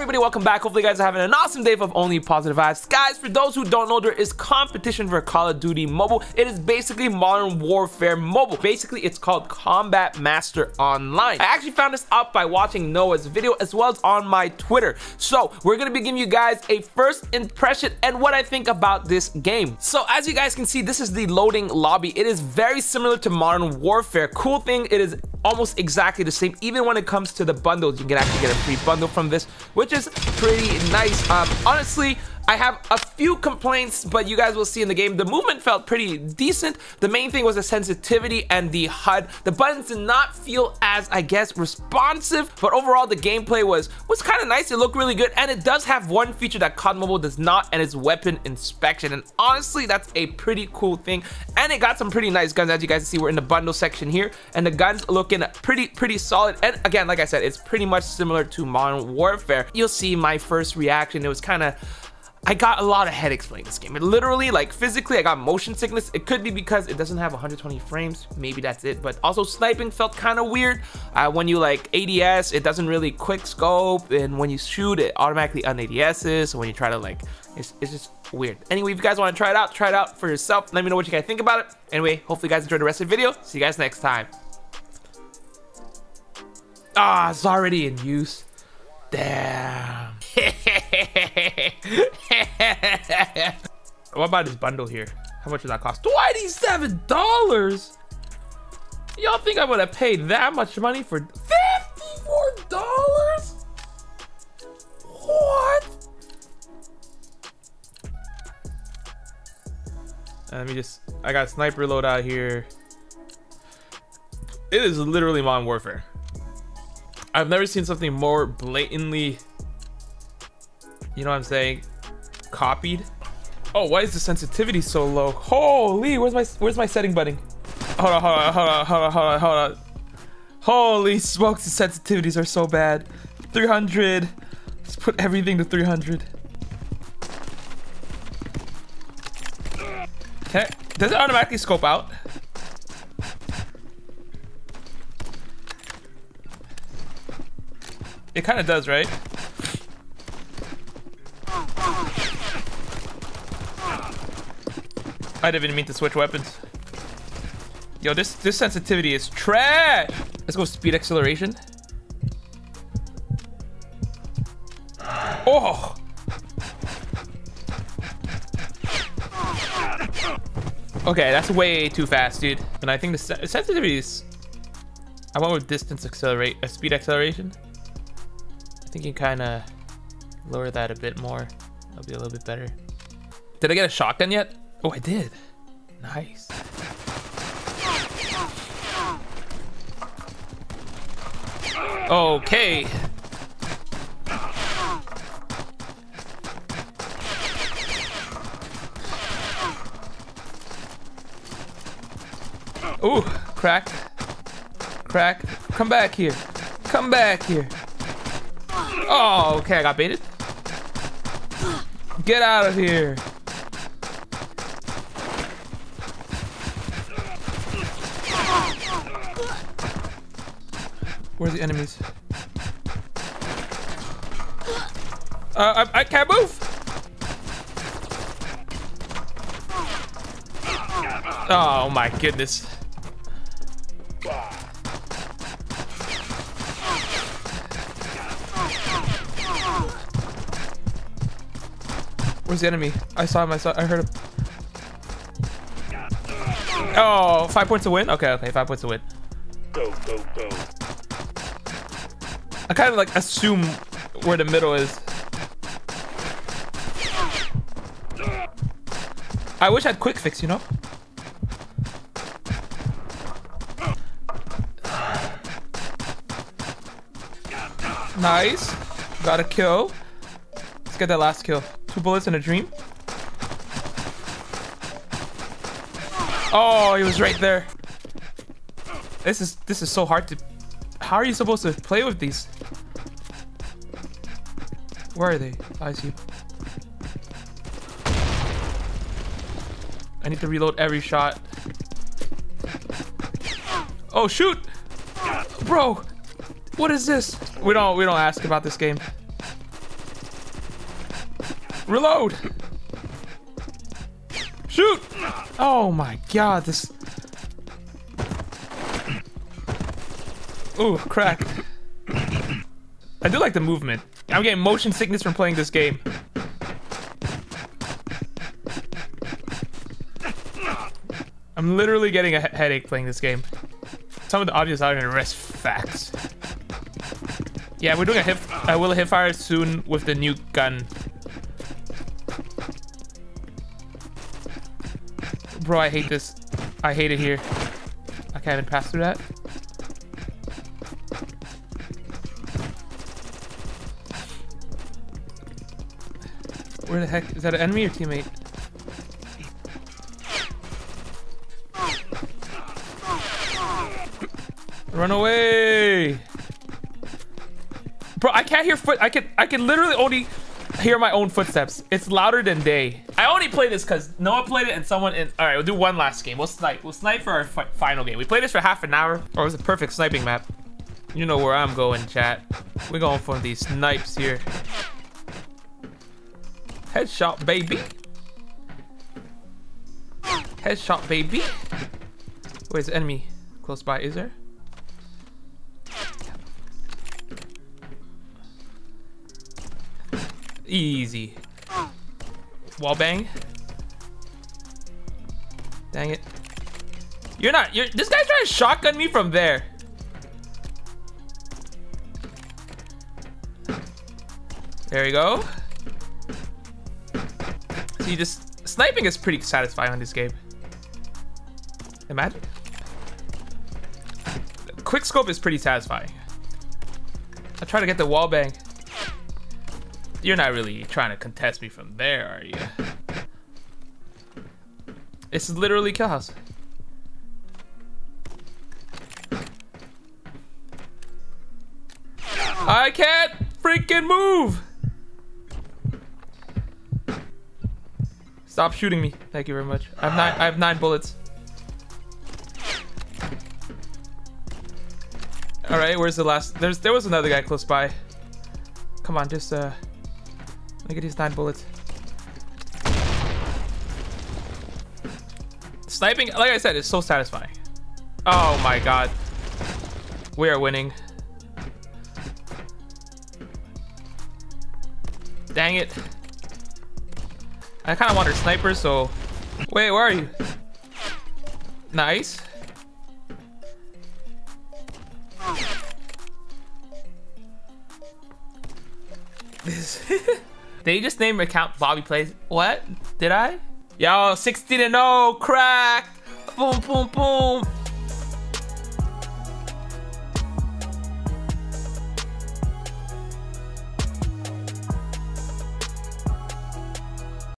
everybody? Welcome back. Hopefully, you guys are having an awesome day of only positive vibes. Guys, for those who don't know, there is competition for Call of Duty Mobile. It is basically Modern Warfare Mobile. Basically, it's called Combat Master Online. I actually found this out by watching Noah's video as well as on my Twitter. So, we're to be giving you guys a first impression and what I think about this game. So, as you guys can see, this is the loading lobby. It is very similar to Modern Warfare. Cool thing, it is almost exactly the same. Even when it comes to the bundles, you can actually get a free bundle from this, which is pretty nice. Um, honestly, I have a few complaints, but you guys will see in the game. The movement felt pretty decent. The main thing was the sensitivity and the HUD. The buttons did not feel as, I guess, responsive, but overall the gameplay was was kind of nice. It looked really good, and it does have one feature that COD Mobile does not, and it's weapon inspection. And honestly, that's a pretty cool thing. And it got some pretty nice guns, as you guys see. We're in the bundle section here, and the guns looking pretty pretty solid. And again, like I said, it's pretty much similar to Modern Warfare. You'll see my first reaction. It was kind of I got a lot of headaches playing this game. It literally, like physically, I got motion sickness. It could be because it doesn't have 120 frames. Maybe that's it. But also sniping felt kind of weird. Uh, when you like ADS, it doesn't really quick scope. And when you shoot, it automatically un-ADSs. So when you try to like, it's, it's just weird. Anyway, if you guys want to try it out, try it out for yourself. Let me know what you guys think about it. Anyway, hopefully you guys enjoyed the rest of the video. See you guys next time. Ah, it's already in use. Damn. what about this bundle here? How much does that cost? $27? Y'all think I would have paid that much money for $54? What? Uh, let me just, I got sniper load out here. It is literally Modern Warfare. I've never seen something more blatantly you know what I'm saying, copied. Oh, why is the sensitivity so low? Holy, where's my where's my setting button? Hold on, hold on, hold on, hold on, hold on. Holy smokes, the sensitivities are so bad. 300. Let's put everything to 300. Okay, does it automatically scope out? It kind of does, right? I didn't even mean to switch weapons. Yo, this this sensitivity is trash. Let's go speed acceleration. Oh. Okay, that's way too fast, dude. And I think the sensitivity is. I went with distance accelerate, a uh, speed acceleration. I think you kind of lower that a bit more. That'll be a little bit better. Did I get a shotgun yet? Oh, I did. Nice. Okay. Ooh, crack. Crack. Come back here. Come back here. Oh, okay, I got baited. Get out of here. Where's the enemies? Uh, I, I can't move! Oh my goodness. Where's the enemy? I saw him, I saw I heard him. Oh, five points to win? Okay, okay, five points to win. Go, go, go. I kind of like assume where the middle is. I wish I had quick fix, you know? Nice. Got a kill. Let's get that last kill. Two bullets and a dream. Oh, he was right there. This is this is so hard to how are you supposed to play with these? Where are they? I see. I need to reload every shot. Oh shoot! Bro! What is this? We don't we don't ask about this game. Reload. Shoot. Oh my god, this. Ooh, crack. I do like the movement. I'm getting motion sickness from playing this game. I'm literally getting a he headache playing this game. Some of the audio is in rest facts. Yeah, we're doing a hip, uh, will hip fire soon with the new gun. Bro, I hate this. I hate it here. I can't even pass through that. Where the heck? Is that an enemy or teammate? Run away! Bro, I can't hear foot. I can I can literally only hear my own footsteps. It's louder than day. I only play this because Noah played it and someone in. All right, we'll do one last game. We'll snipe. We'll snipe for our final game. We played this for half an hour. Or oh, it was a perfect sniping map. You know where I'm going, chat. We're going for these snipes here. Headshot, baby. Headshot, baby. Where's the enemy? Close by, is there? Easy. Wall bang. Dang it. You're not, you're, this guy's trying to shotgun me from there. There we go. See, just sniping is pretty satisfying on this game. Imagine. Quick scope is pretty satisfying. I try to get the wall bang. You're not really trying to contest me from there, are you? This is literally kill house. I can't freaking move! Stop shooting me. Thank you very much. I have nine I have nine bullets. Alright, where's the last there's there was another guy close by. Come on, just uh Look at these nine bullets. Sniping, like I said, is so satisfying. Oh my god. We are winning. Dang it. I kind of wanted sniper, so... Wait, where are you? Nice. This... They just named account Bobby Plays. What? Did I? Yo, 16 and 0, crack. Boom, boom, boom.